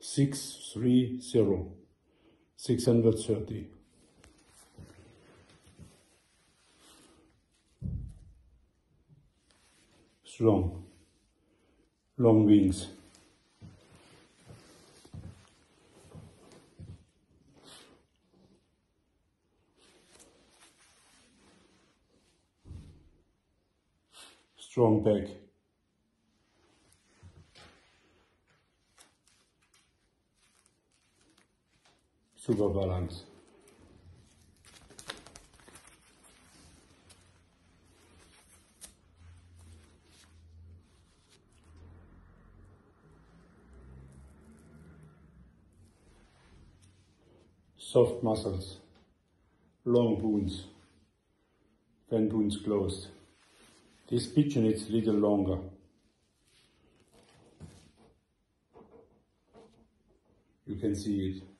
630, 630. Strong, long wings. Strong back. Super balance. Soft muscles, long bones, when bones closed. This pigeon is a little longer. You can see it.